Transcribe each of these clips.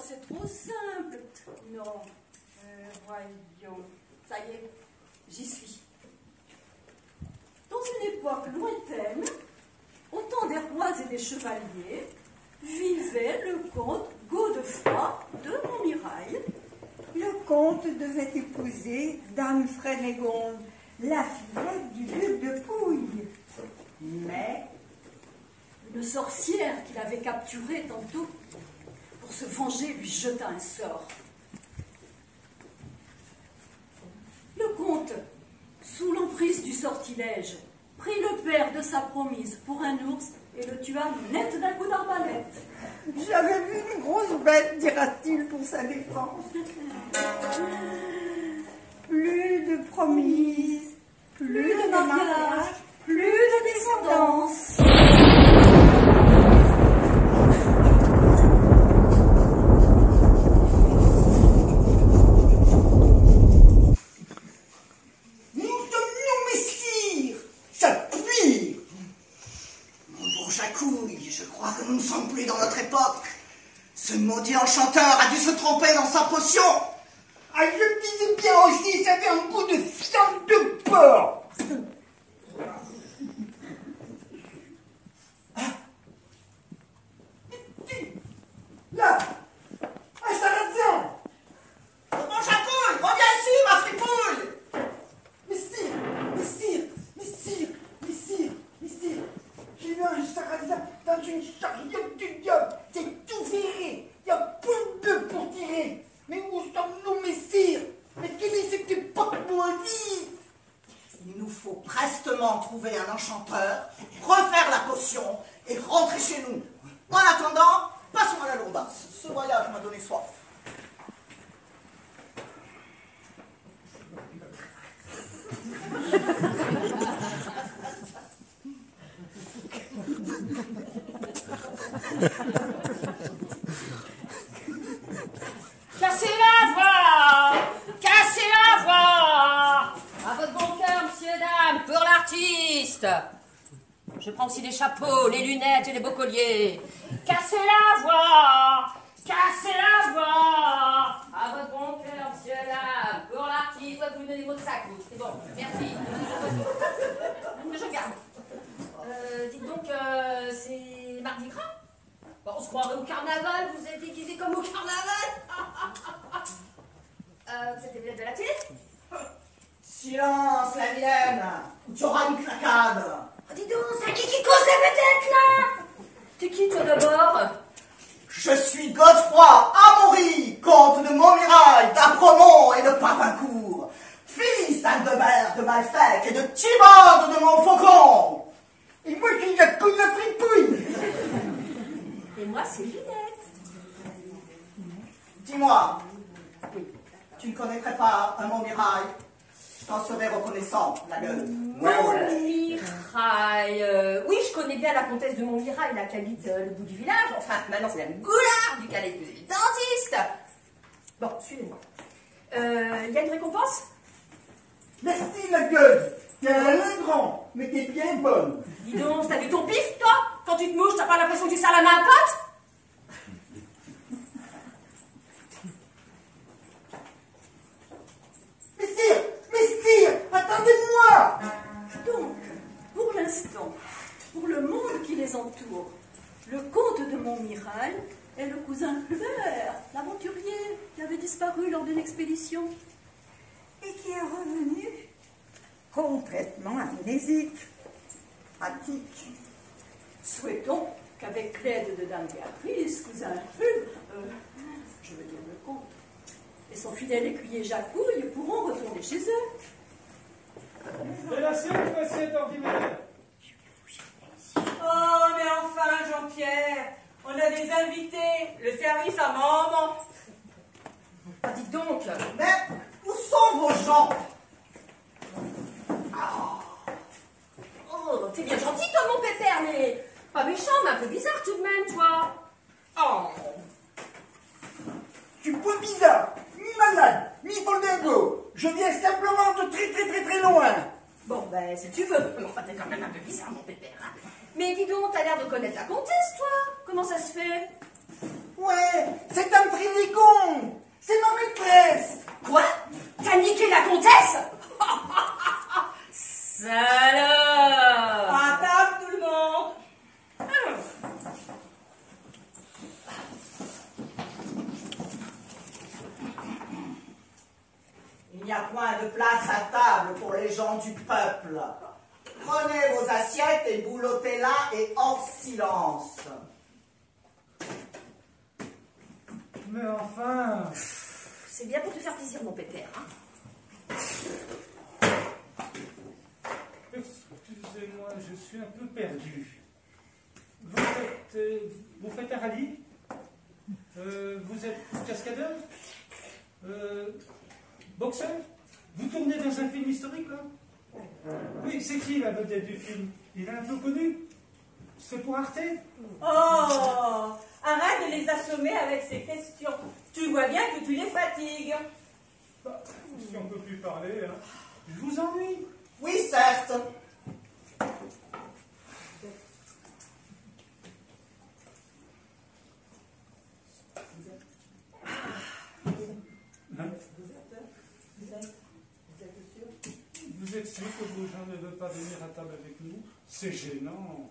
c'est trop simple. Non, euh, voyons. Ça y est, j'y suis. Dans une époque lointaine, au temps des rois et des chevaliers, vivait le comte Godefroy de Montmirail. Le comte devait épouser Dame Frénégonde, la fillette du duc de Pouille. Mais Une sorcière qu'il avait capturée tantôt pour se venger lui jeta un sort. Le comte, sous l'emprise du sortilège, prit le père de sa promise pour un ours et le tua net d'un coup d'arbalète. j'avais vu une grosse bête, dira-t-il pour sa défense. Plus de promises, plus, de mariage, plus de descendance. Nous sommes nous, messire Ça pire Mon bon Jacouille, je crois que nous ne sommes plus dans notre époque. Ce maudit enchanteur a dû se tromper dans sa potion. Ah, je disais bien aussi, ça avait un goût de sang de porc. Ah. Là Ah, ça là Mon Jacouille, reviens ici, ma fripouille Messire, messire, messire, messire, messire, j'ai vu un sarrasin dans une chariote du diable, c'est tout viré, il y a point de pour tirer. Mais où sommes-nous, messire Mais quelle est cette époque maudite Il nous faut prestement trouver un enchanteur, refaire la potion et rentrer chez nous. En attendant, passons à la lourdasse. Ce voyage m'a donné soif. Cassez la voix Cassez la voix À votre bon cœur, monsieur, dame, pour l'artiste. Je prends aussi les chapeaux, les lunettes et les beaux colliers. Cassez la voix Cassez la voix À votre bon cœur, monsieur, dame, pour l'artiste, vous me donnez votre sac, c'est bon, merci. Je garde. Euh, dites donc, euh, c'est Mardi Gras? On se croirait au carnaval, vous êtes déguisé comme au carnaval. Euh, Vous êtes des de la télé Silence, la vilaine ou Tu auras une claquade Oh, dis donc, c'est qui qui cause la vedette, là. T'es qui, toi, d'abord? Je suis Godefroy Amaury, comte de Montmirail, d'Apremont et de Papincourt, fils d'Aldebert de Malfec et de Thibaude de Montfaucon. Et moi qui la couille la fripouille. Et moi, c'est Ginette. Dis-moi, tu ne connaîtrais pas un Montmirail Je t'en serais reconnaissant, la gueule. Montmirail. euh, oui, je connais bien la comtesse de Montmirail, là, qui habite euh, le bout du village. Enfin, maintenant, c'est la goulard du calais du dentiste. Bon, suivez-moi. Euh, Il y a une récompense? Merci, la gueule. T'es un grand, mais t'es bien bonne. Dis donc, t'as vu ton pif, toi? Quand tu te mouches, t'as pas l'impression que tu sers la main à pote Messire, messire, attendez-moi Donc, pour l'instant, pour le monde qui les entoure, le comte de Montmirail est le cousin Hubert, l'aventurier qui avait disparu lors d'une expédition. et qui est revenu complètement amnésique. Fidèle écuyer Jacouille pourront retourner chez eux. Et la scène ordinaire. Oh, mais enfin, Jean-Pierre, on a des invités, le service à maman. Ah, dis donc, mais où sont vos gens? Oh, oh t'es bien gentil comme mon pépère, mais pas méchant, mais un peu bizarre tout de même, toi. Oh, tu peux bizarre ni malade, ni foldingo. Je viens simplement de très très très très loin. Bon, ben, si tu veux. Mais enfin, t'es quand même un peu bizarre, mon pépère. hein. Mais dis donc, t'as l'air de connaître la comtesse, toi. Comment ça se fait? Ouais, c'est un Trénicon. C'est ma maîtresse. Quoi? T'as niqué la comtesse? Salope À table, tout le monde. N'y a point de place à table pour les gens du peuple. Prenez vos assiettes et boulottez-la et en silence. Mais enfin, C'est bien pour te faire plaisir, mon pépère. hein. excusez-moi, je suis un peu perdu. Vous faites, euh, vous faites un rallye? Euh, Vous êtes cascadeur? Euh, Boxeur Vous tournez dans un film historique, là? Oui, c'est qui la vedette du film? Il est un peu connu C'est pour Arte? Oh Arrête de les assommer avec ces questions. Tu vois bien que tu les fatigues. Bah, Si on ne peut plus parler, hein. Je vous ennuie Oui, certes. Hein Vous ne veulent pas venir à table avec nous C'est gênant.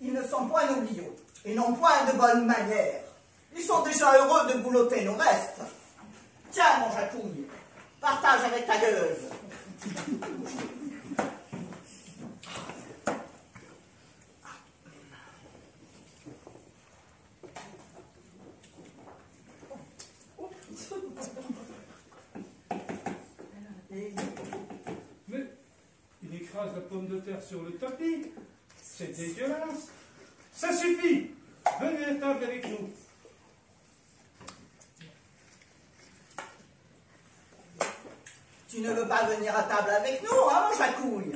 Ils ne sont point oubliaux et n'ont point de bonnes manières. Ils sont déjà heureux de boulotter nos restes. Tiens, mon jacouille, partage avec ta gueuse. Mais il écrase la pomme de sur le tapis. C'est dégueulasse. Ça suffit. Venez à table avec nous. Tu ne veux pas venir à table avec nous, hein, jacouille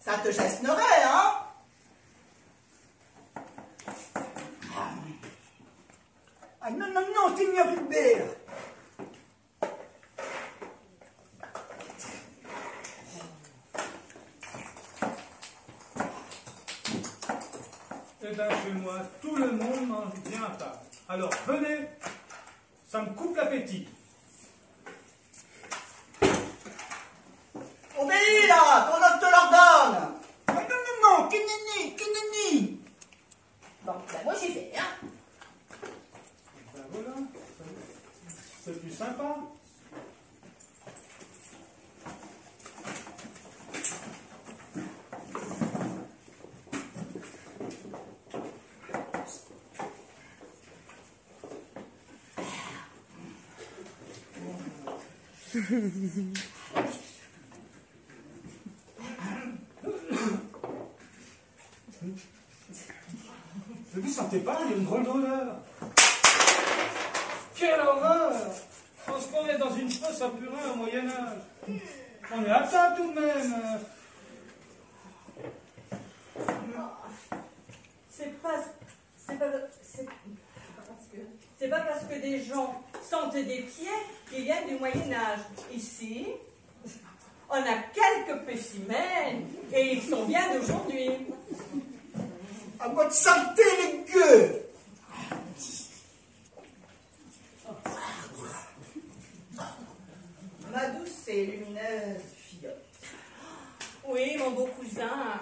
Ça te gesterait, hein Ah non, non, non, Seigneur Hubert. Chez moi, tout le monde mange bien à table. Alors, venez. Ça me coupe l'appétit. Obéis là, ton homme te l'ordonne Ah non, non, non, Kenini, Kenini. Bon, ben, moi, j'y vais, hein. Ben voilà. C'est plus sympa. Ne vous sentez pas, il y a une grande odeur. Quelle horreur On se croirait dans une fosse à purin au Moyen-Âge. On est à table tout de même. C'est pas. C'est pas. C'est pas parce que. C'est pas parce que des gens sentent des pieds qu'ils viennent du Moyen-Âge. Ici, on a quelques spécimens et ils sont bien d'aujourd'hui. À votre santé, les gueux. Ma douce et lumineuse fille. Oui, mon beau cousin.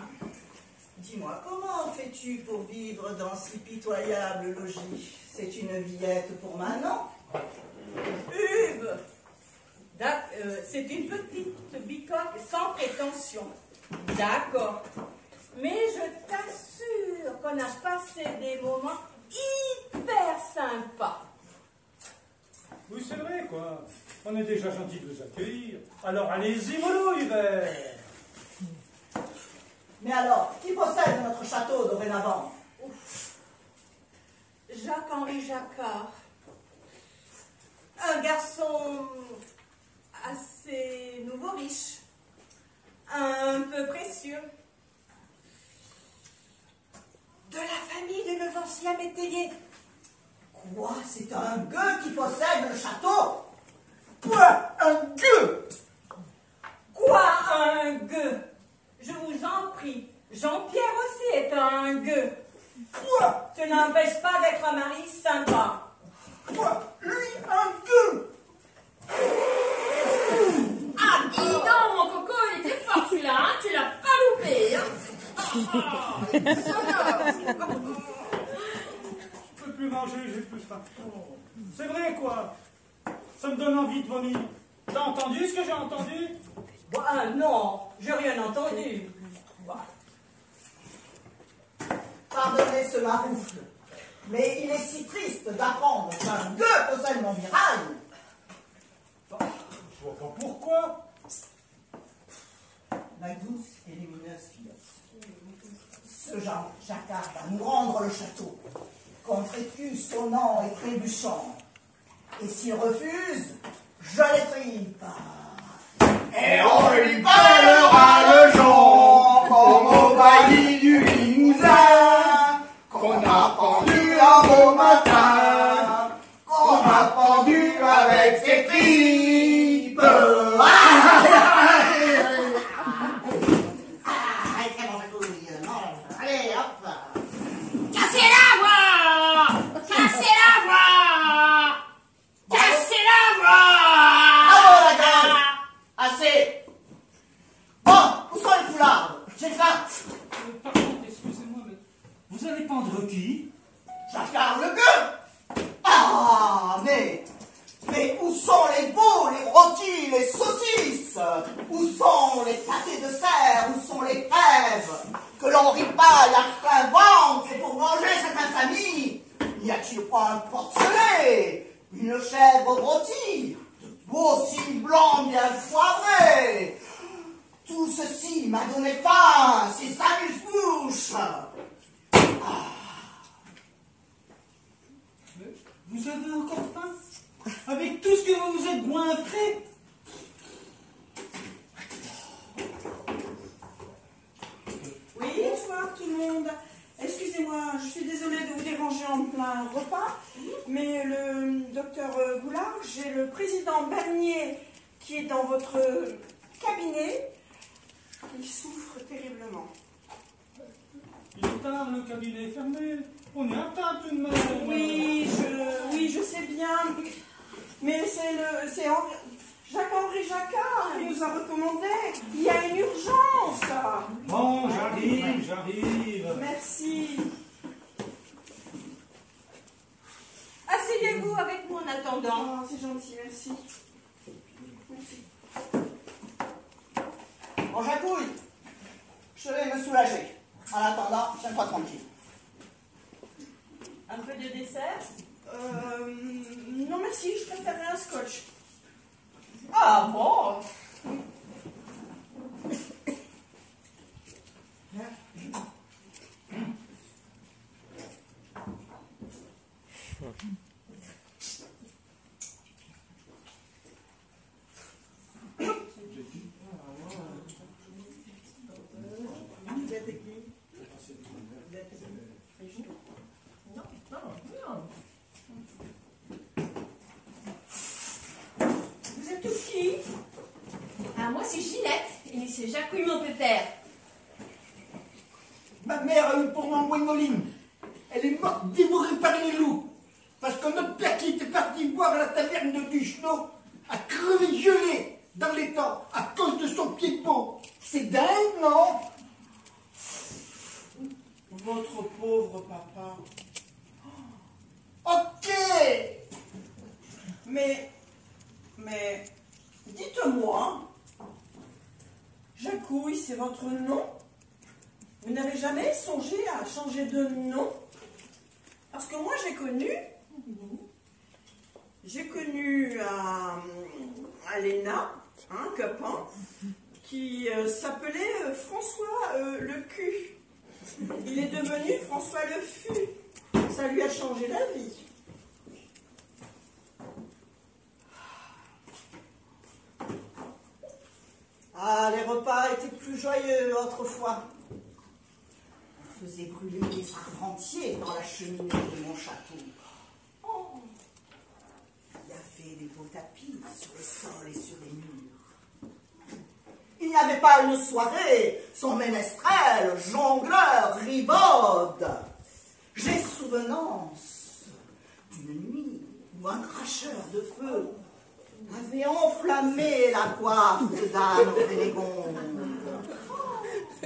Dis-moi, comment fais-tu pour vivre dans si pitoyable logis? C'est une villette pour Manon Hube D'ac- euh, C'est une petite bicoque sans prétention. D'accord. Mais je t'assure qu'on a passé des moments hyper sympas. Oui, c'est vrai, quoi. On est déjà gentil de vous accueillir. Alors allez-y, mollo, hiver. Mais alors, qui possède notre château dorénavant? Jacques-Henri Jacquard. Un garçon assez nouveau riche. Un peu précieux. de la famille de nos anciens métayers. Quoi? C'est un gueux qui possède le château? Quoi Un gueux? Quoi, un gueux? Je vous en prie, Jean-Pierre aussi est un gueux. Quoi? Ce n'empêche pas d'être un mari sympa. Quoi? Lui, un gueux? Ah, dis donc, mon coco, il était fort celui-là, hein tu l'as pas loupé. Hein Ah, sonore. Je peux plus manger, j'ai plus faim. C'est vrai, quoi. Ça donne envie de vomir. T'as entendu ce que j'ai entendu? Bah, non, j'ai rien entendu. Pardonnez ce maroufle, mais il est si triste d'apprendre qu'un gueux possède mon mirail. Je vois pas pourquoi. Ma douce et lumineuse fillette, ce Jean Jacquard va nous rendre le château, contre-écu sonnant et trébuchant? Et s'il refuse, je l'étripe. Et on lui parlera le jour, comme au bailli du Limousin, qu'on a pendu un beau matin, qu'on a pendu avec ses tripes. Arrêtez mon couille, non, allez, hop. Cassez la voix Cassez la voix Cassez la voix Bravo, la gueule Assez Bon, où sont les poulards J'ai faim Euh, Par contre, excusez-moi, mais vous allez pendre qui Jacquard le gueux Ah, mais Mais où sont les veaux, les les saucisses Où sont les pâtés de cerf Où sont les fèves Que l'on ripaille à plein ventre et pour venger cette infamie N'y a-t-il pas un porcelet? Une chèvre rôtie De beaux cils blancs bien foirés. Tout ceci m'a donné faim, c'est s'amuse-bouche Mais Vous avez encore faim? Avec tout ce que vous vous êtes goinfré Oui, bonsoir tout le monde. Excusez-moi, je suis désolée de vous déranger en plein repas, mais le docteur Goulard, j'ai le président Bernier qui est dans votre cabinet. Il souffre terriblement. Il est tard, le cabinet est fermé. On est à table tout de même. Oui, je, oui, je sais bien, mais c'est le, c'est Henri- Jacques-Henri Jacquard qui nous a recommandé. Il y a une urgence. Bon, j'arrive, j'arrive. Merci. Asseyez-vous avec moi en attendant. Oh, c'est gentil, merci. Merci. Bon, Jacouille, je vais me soulager. En attendant, tiens-toi tranquille. Un peu de dessert? Euh, non merci, je préférerais un scotch. Ah bon Vous êtes tous qui Ah, moi, c'est Ginette, et c'est Jacouille, mon pépère. Ma mère a eu pour moi Moline. Elle est morte dévorée par les loups. Parce que notre père qui était parti boire à la taverne de Duchenot a crevé gelé dans temps à cause de son pied de peau. C'est dingue, non? Votre pauvre papa. Ok Mais, mais, dites-moi, Jacouille, c'est votre nom? Vous n'avez jamais songé à changer de nom? Parce que moi, j'ai connu, j'ai connu à, un copain, qui euh, s'appelait euh, François euh, le cul. Il est devenu François le fût. Ça lui a changé la vie. Ah, les repas étaient plus joyeux autrefois. faisait brûler des arbres entiers dans la cheminée de mon château. Oh, il y avait des beaux tapis sur les sols et sur les murs. Il n'y avait pas une soirée sans ménestrel, jongleur, ribaude. J'ai souvenance d'une nuit où un cracheur de feu avait enflammé la coiffe de Dame Frénégonde.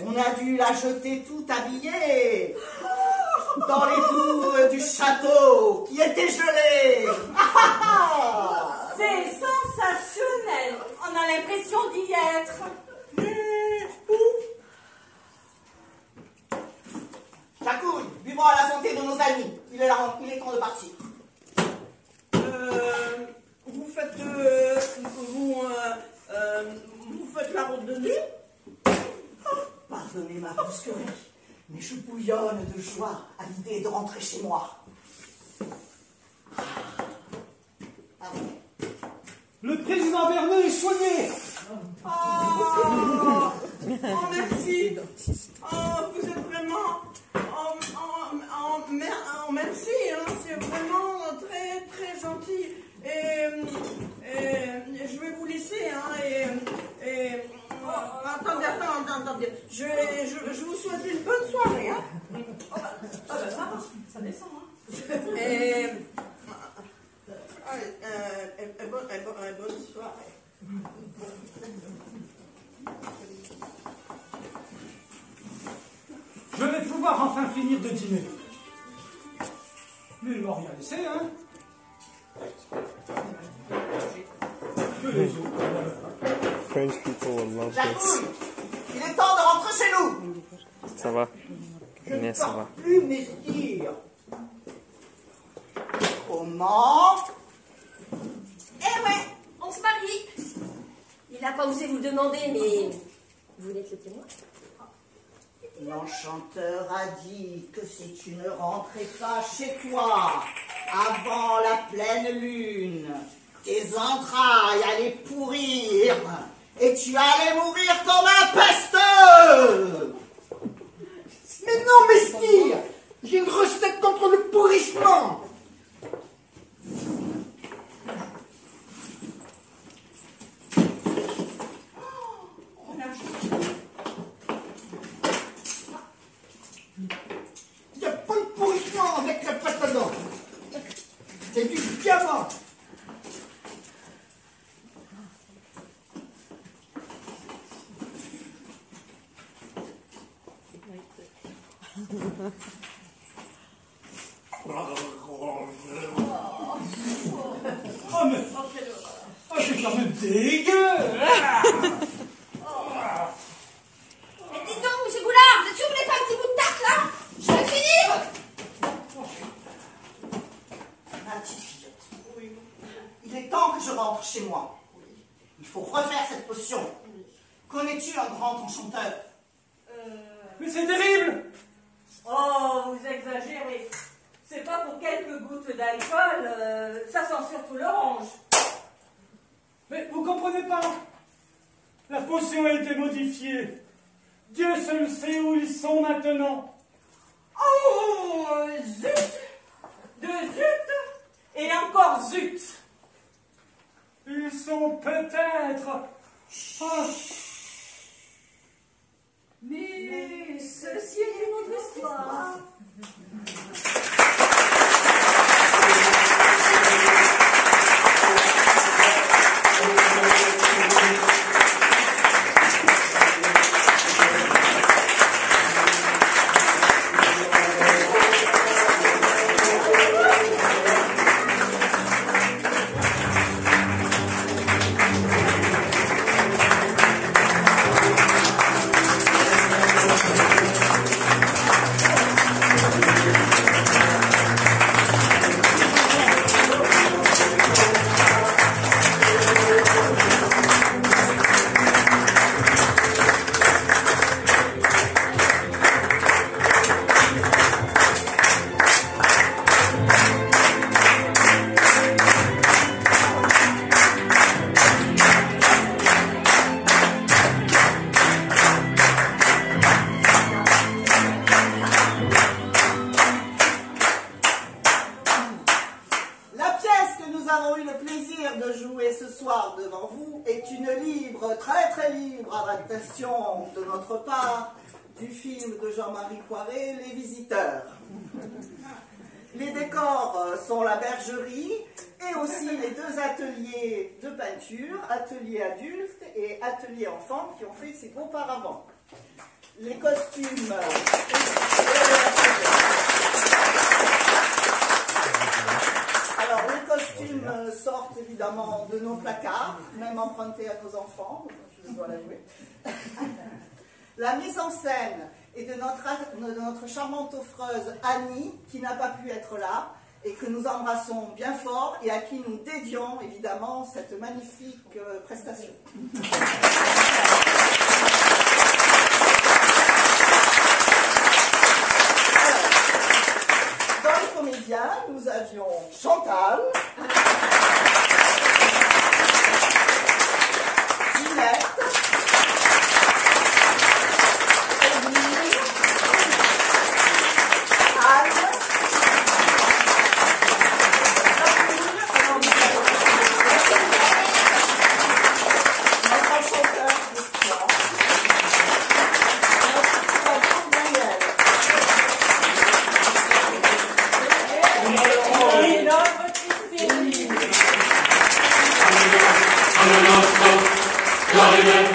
On a dû la jeter tout habillée dans les douves du château qui était gelé. C'est sensationnel. On a l'impression d'y être. Jacouille, buvons à la santé de nos amis. Il est, là- il est temps de partir. Euh, faites euh, vous, euh, euh, vous faites la route de nuit Pardonnez ma brusquerie, mais je bouillonne de joie à l'idée de rentrer chez moi. Pardon. Le président Bernet est soigné. Oh, oh, merci. Oh, vous êtes vraiment. Oh, oh, oh, oh, merci, hein, c'est vraiment très très gentil. Et je vais vous laisser. Hein, et, et- oh, attendez, attendez, attendez. Je, je, je vous souhaite une bonne soirée. Hein. Ah bah ça va, ça descend. Hein. Et, euh, euh, bonne, soirée. Je vais pouvoir enfin finir de dîner. Mais il m'a rien laissé, hein Que les autres. French people will love this. Jacouille, il est temps de rentrer chez nous. Ça va? Je ne ça peux va. plus m'esquire. Comment Eh ouais, on se marie. Il n'a pas osé vous demander, mais vous voulez être le témoin L'enchanteur a dit que si tu ne rentrais pas chez toi avant la pleine lune, tes entrailles allaient pourrir et tu allais mourir comme un pesteux. Mais non, Mestir J'ai une recette contre le pourrissement Il n'y a pas de pourrissement avec la pâte à dents. C'est du diamant. Oh, mais. Oh, c'est quand même dégueu Mais dites donc, monsieur Goulard, vous êtes sûr que vous voulez pas un petit bout de tarte, là Je vais finir Ma petite fillette. Il est temps que je rentre chez moi. Il faut refaire cette potion. Connais-tu un grand enchanteur Mais c'est terrible Oh, vous exagérez. C'est pas pour quelques gouttes d'alcool, euh, ça sent surtout l'orange. Mais vous comprenez pas La potion a été modifiée. Dieu seul sait où ils sont maintenant. Oh, zut De zut Et encore zut Sont peut-être. Ah, Mais ceci est une autre histoire. Jean-Marie Poiré, Les Visiteurs. Les décors euh, sont la bergerie et aussi les deux ateliers de peinture, atelier adulte et atelier enfant, qui ont fait ces auparavant. Les costumes. Alors, les costumes euh, sortent évidemment de nos placards, même empruntés à nos enfants, je dois l'avouer. La mise en scène notre, de notre charmante offreuse Annie, qui n'a pas pu être là, et que nous embrassons bien fort, et à qui nous dédions évidemment cette magnifique euh, prestation. Hallelujah.